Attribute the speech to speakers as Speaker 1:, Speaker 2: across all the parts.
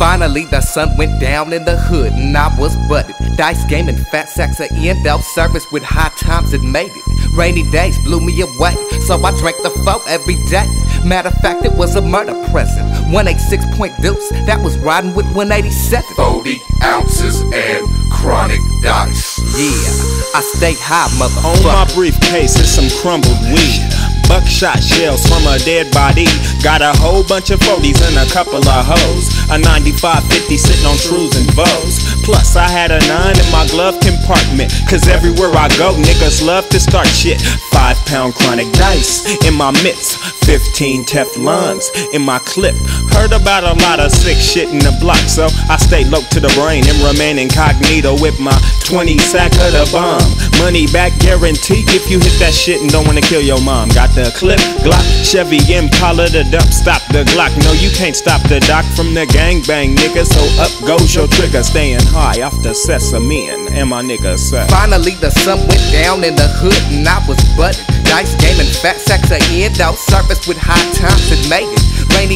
Speaker 1: Finally, the sun went down in the hood and I was butted. Dice game and fat sacks of end out service with high times it made it. Rainy days blew me away, so I drank the foe every day. Matter of fact, it was a murder present. 186 point deuce, that was riding with 187.
Speaker 2: 40 ounces and chronic dice.
Speaker 1: Yeah, I stay high,
Speaker 3: On my briefcase is some crumbled weed. Buckshot shells from a dead body. Got a whole bunch of 40s and a couple of hoes. A 95 50 sitting on trues and bows. Plus, I had a 9 in my glove compartment. Cause everywhere I go, niggas love to start shit. 5 pound chronic dice in my mitts. 15 Teflons in my clip. Heard about a lot of sick shit in the block, so I stay low to the brain and remain incognito with my 20 sack of the bomb. Money back guarantee if you hit that shit and don't wanna kill your mom. Got the clip, Glock, Chevy Impala, the dump, stop the Glock. No, you can't stop the doc from the gangbang, nigga. So up goes your trigger, staying high off the sesame and my nigga say.
Speaker 1: Finally, the sun went down in the hood and I was butted. Dice game and fat sacks of end out service with high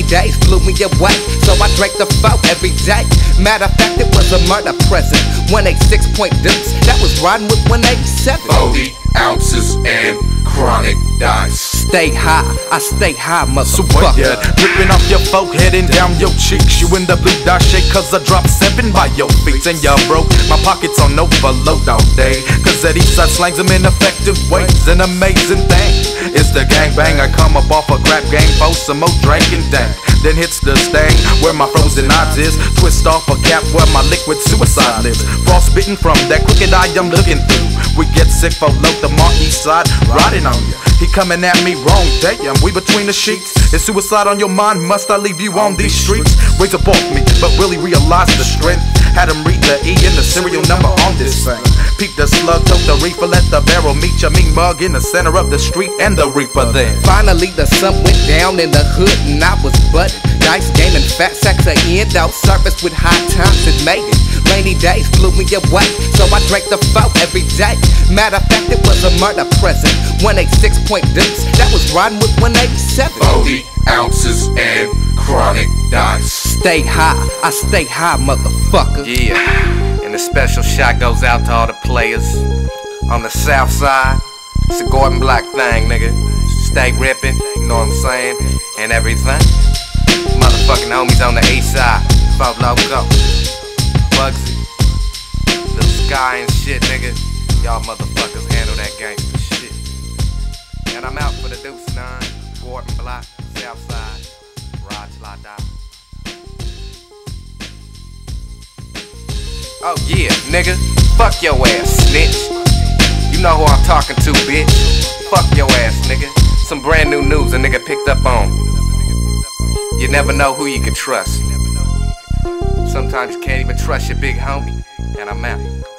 Speaker 1: days blew me away, so I drank the foe every day. Matter of fact, it was a murder present. 186 point deuce, that was riding with 187.
Speaker 2: 40 ounces and chronic dice.
Speaker 1: Stay high, I stay high, motherfucker.
Speaker 4: ya? Dripping off your forehead and down your cheeks. You in the blue dot shake eh, cause I dropped seven by your feet. And you broke my pockets on overload all day. Cause that east side slangs them in effective ways. An amazing thing. It's the gangbang. I come up off a crap game for some more drinking dang. Then hits the stain where my frozen odds is. Twist off a cap where my liquid suicide lives. Frostbitten from that crooked eye I'm looking through. We get sick for low the monkey side riding on you. He coming at me wrong, damn, we between the sheets. Is suicide on your mind? Must I leave you on these streets? Raise up off me, but really realize the strength. Had him read the E and the serial number on this thing. Peep the slug, took the reefer, let the barrel meet your mean mug in the center of the street and the reaper then.
Speaker 1: Finally, the sun went down in the hood and I was butted. Dice game and fat sacks of end out service with high times it made it. Rainy days blew me away, so I drank the foe every day. Matter of fact, it was a murder present. 186 point deuce, that was riding with 187.
Speaker 2: 40 ounces and chronic dice.
Speaker 1: Stay high, I stay high, motherfucker.
Speaker 5: Yeah, and the special shot goes out to all the players on the south side. It's a Garden Block thing, nigga. Stay ripping, you know what I'm saying, and everything. Motherfucking homies on the east side, Four Loco, Bugsy, Lil Sky and shit, nigga. Y'all motherfuckers handle that gangster shit. And I'm out for the Deuce 9, Garden Block, south side, Raj Lada. Oh yeah, nigga. Fuck your ass, snitch. You know who I'm talking to, bitch. Fuck your ass, nigga. Some brand new news a nigga picked up on. You never know who you can trust. Sometimes you can't even trust your big homie. And I'm out.